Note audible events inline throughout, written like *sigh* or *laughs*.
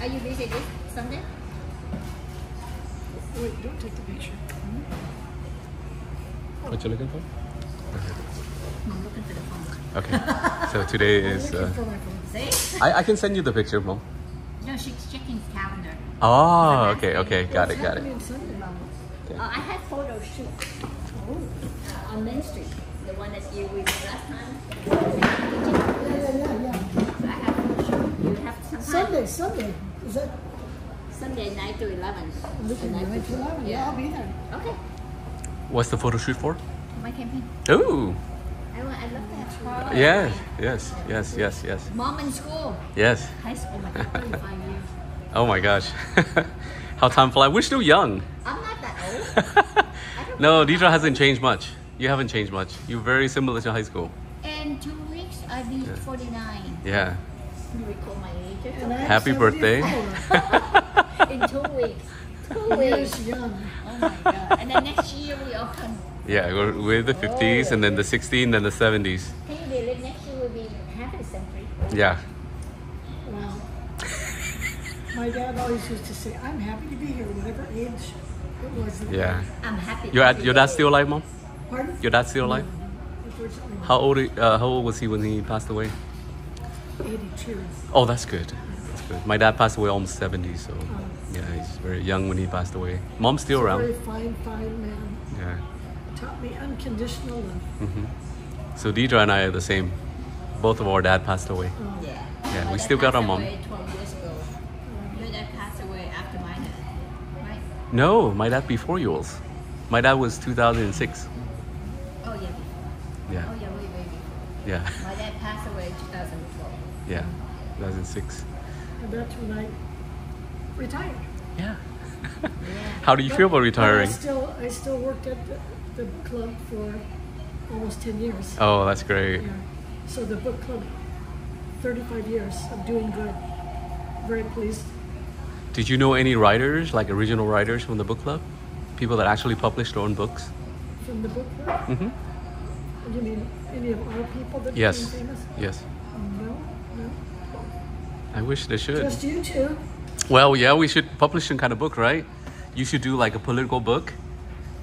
Are you busy this Sunday? Wait, don't take the picture. What you looking for? I'm looking for the phone. Okay. so today is. looking Uh, for my phone. See? I, I can send you the picture, mom. No, she's checking calendar. Oh, okay, okay, got it, got it. Sunday, Mama? Uh, I had photo shoot uh, on Main Street, the one that you we did last time. Yeah, yeah, yeah, yeah. So I have photo shoot. You have some time. Sunday, Sunday. Is that Sunday 9 to 11. looking nine to eleven? Yeah, I'll be there. Okay. What's the photo shoot for? My campaign. Ooh, I, I love that. yes, yes, yes, yes, yes, Mom in school. yes. High school, my 35 years. *laughs* Oh my gosh. *laughs* How time flies. We're still young. I'm not that old. *laughs* No, Deidre hasn't changed much. You haven't changed much. You're very similar to high school. In two weeks, I'll be 49. Yeah. You recall my age? And I'm Happy birthday. *laughs* In two weeks. Two weeks. Years young. Oh my god. And then next year we all come. Yeah, we're, we're the 50s and then the 60s and then the 70s. Can you believe next year will be half a century? Yeah. Wow. *laughs* My dad always used to say, I'm happy to be here, whatever age it was. Yeah. I'm happy. Your, every your dad's still alive, mom? Pardon? Your dad's still alive? Unfortunately, How old, uh, how old was he when he passed away? 82. Oh, that's good. That's good. My dad passed away almost 70, so yeah, he's very young when he passed away. Mom's still around. Very around. fine, fine man. Yeah. Taught me unconditional love. Mm-hmm. So Deidre and I are the same. Both of our dad passed away. Oh. Yeah. Yeah, My we still got our mom. away 12 years ago. Your dad passed away after my dad, right? No, my dad before yours. My dad was 2006. Oh yeah. before. Yeah. Oh yeah, way way before. Yeah. My dad passed away 2012. Yeah. 2006. And that's when I retired. Yeah. Yeah. *laughs* How do you feel about retiring? I still, I still worked at the, the book club for almost 10 years. Oh, that's great. Yeah. So the book club, 35 years of doing good. Very pleased. Did you know any writers, like original writers from the book club? People that actually published their own books? From the book club? Mm-hmm. You mean any of our people that Yes. became famous? Yes. No, no. I wish they should. Just you two. Well, yeah, we should publish some kind of book, right? You should do like a political book,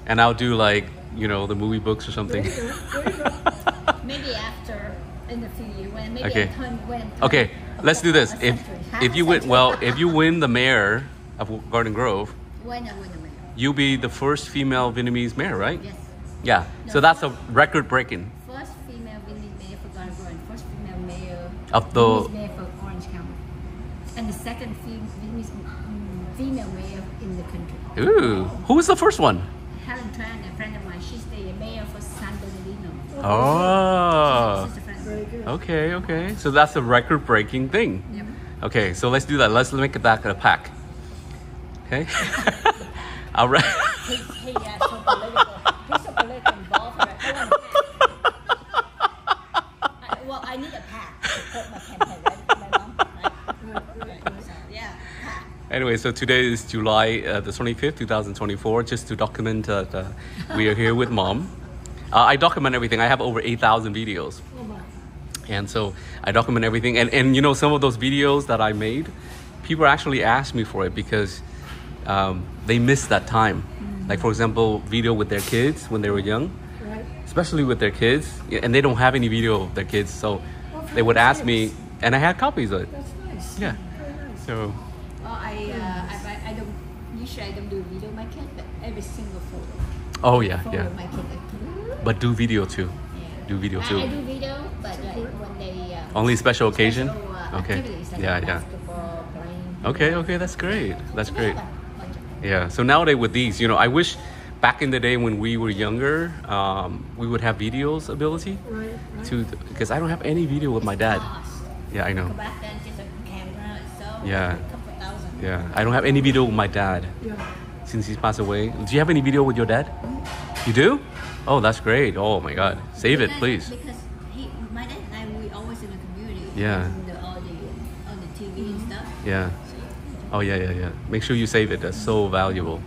and I'll do like, you know, the movie books or There something. you go. There you go. *laughs* Maybe after in the few years when maybe Okay. I turn when Okay, let's do this. If if a you win, well, if you win the mayor of Garden Grove, when I win the mayor. you'll be the first female Vietnamese mayor, right? Yes. Yeah. So No. that's a record breaking First female Vietnamese mayor for Garden and first female mayor of the. Vietnamese mayor for Orange County. And the second fem- Vietnamese mm, female mayor in the country. Ooh, who was the first one? Helen Tran, a friend of mine, she's the mayor for San Bernardino. Oh. She's a friend of Very good. Okay, okay. So that's a record breaking thing. Yep. Okay, so let's do that. Let's make that a pack. Okay? *laughs* All right. He, he uh, so political. He's so political involved. Right? I want a pack. I, well, I need a pack to support my campaign, right? My mom, right? Right. So, yeah, pack. Anyway, so today is July uh, the 25th, 2024, just to document that uh, we are here with mom. Uh, I document everything. I have over 8,000 videos. And so I document everything. And, and you know, some of those videos that I made, people actually ask me for it because um, they missed that time. Like, for example, video with their kids when they were young, Right? especially with their kids. And they don't have any video of their kids. So they would ask me, and I had copies of it. That's nice. Yeah. Nice. So, Well, I, uh, I, I- I don't, usually I don't do video my kid, but every single photo. oh, yeah, Photo yeah. my kid. Like, *laughs* But do video too. yeah. Do video too. I do video, but like when they. Uh, Only special occasion? special, uh, Okay. like Yeah, yeah. playing. Okay, okay, that's great. That's great. have a bunch of- Yeah. So nowadays with these, you know, I wish back in the day when we were younger, um, we would have videos ability Right, right. to because I don't have any video with my dad. Yeah, I know. Back then, just a camera itself. Yeah. A couple thousand. Yeah, I don't have any video with my dad Yeah. since he's passed away. Do you have any video with your dad? You do? Oh, that's great. Oh my God, save it, please. Because he, my dad and I, we always in the community. Yeah. The, all the, all the TV and stuff. Yeah. So, Oh yeah, yeah, yeah. Make sure you save it. That's so valuable.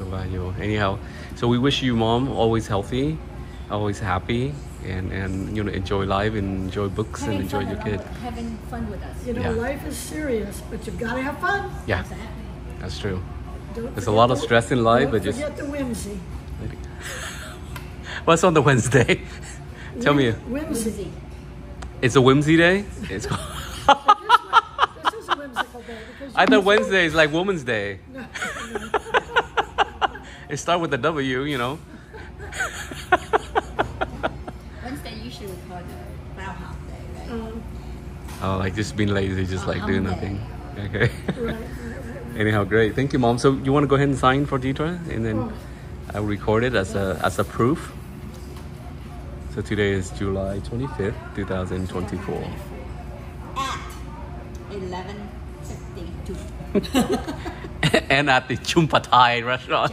So valuable. Anyhow, so we wish you, mom, always healthy, always happy, and and you know enjoy life and enjoy books and enjoy your along- kid. Having fun with us. You know, Yeah. life is serious, but you've got to have fun. Yeah, Exactly. that's true. Don't There's a lot of stress in life, but just forget the whimsy. *laughs* what's on the Wednesday? *laughs* Tell me, Whimsy. Whimsy. it's a whimsy day. It's. *laughs* A whimsical day I thought Wednesday is like Woman's Day. No. It start with a W, you know. Wednesday usually we call the Groundhog Day, right? Um, Oh, like just being lazy, just like doing Hump nothing. Okay. right. Anyhow, great. Thank you, mom. So you want to go ahead and sign for Deidre, and then Oh. I'll record it as a as a proof. So today is July twenty fifth, two thousand twenty four. At eleven fifty-two. *laughs* and at the Chumpa Thai restaurant.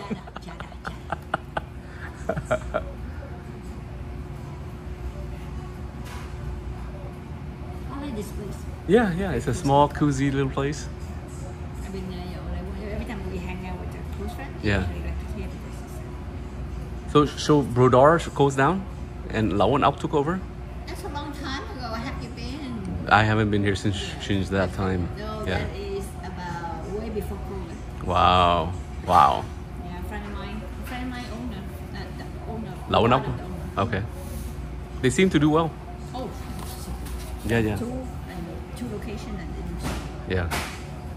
Yeah, yeah. It's a small, cozy little place. I mean, uh, you every time we hang out with the close friends, Yeah. like So, so Brodar goes down, and Lawan Up took over. that's a long time ago. Have you been? I haven't been here since since that time. No, Yeah. that is about way before COVID. Wow. Wow. Yeah, a friend of mine, a friend of mine owner, uh, the owner. Lawan Up. the owner. Okay. They seem to do well. Oh, Yeah, yeah, and two locations and in yeah.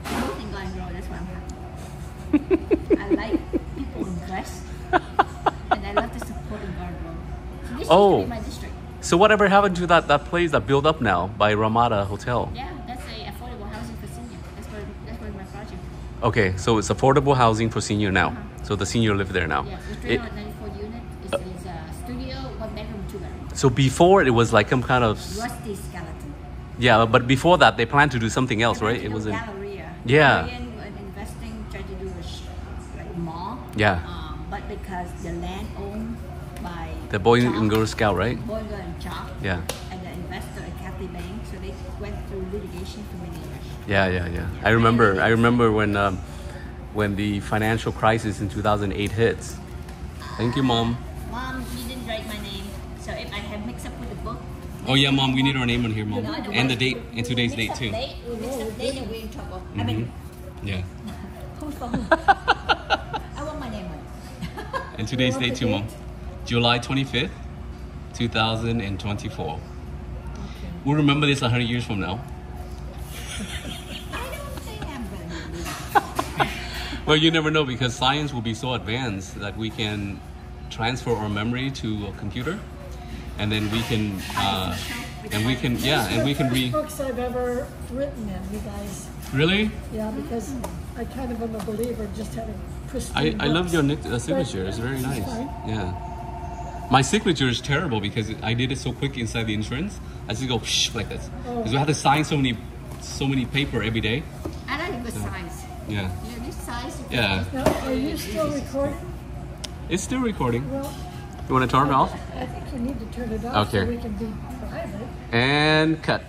both in Garden Grove. That's why I'm happy. *laughs* I like people invest, and I love to support in Garden Grove. So this Oh. to my district. So whatever happened to that, that place that built up now by Ramada Hotel? Yeah, that's a affordable housing for senior. That's where that's where my project. Okay, so it's affordable housing for senior now. Uh-huh. So the senior live there now. Yeah, it's It- 394 unit. It's, it's a studio, one bedroom, two bedroom. so before it was like some kind of Rusty skeleton. Yeah, but before that they planned to do something else, right? It was in Galleria. Yeah. Korean investing, tried to do a like mall. Yeah. Um, but because the land owned by the Boy Chop, and Girl Scout, right? Boy Girl and Chop, Yeah, and the investor at Cathay Bank, so they went through litigation for many years. yeah, yeah, yeah. I remember. I remember when um, when the financial crisis in 2008 hits. Thank you, mom. Mom, you didn't write my name, so if I have mixed up with the book. Oh yeah, mom. We need our name on here, mom, No, I don't and the date and today's date too. Date, we mix up date and we're in trouble. I mean, Yeah, who's for who? I want my name on and today's *laughs* date too, mom. July 25th, 2024. Okay. We'll remember this 100 years from now. I don't think I'm gonna be *laughs* Well, you never know because science will be so advanced that we can transfer our memory to a computer, and then we can, uh, and we can, yeah, and we can read books I've ever written in, you guys. Really? Yeah, because I kind of am a believer just having I, pristine I love your nick- uh, signature. It's very nice. fine. Yeah. My signature is terrible because I did it so quick inside the insurance. I just go shh like this because we have to sign so many, so many paper every day. I like a good size. Yeah. You know, this size. Yeah. Now, are you still recording? It's still recording. Well, You want to turn it off? I think you need to turn it off Okay. so we can be private. And cut.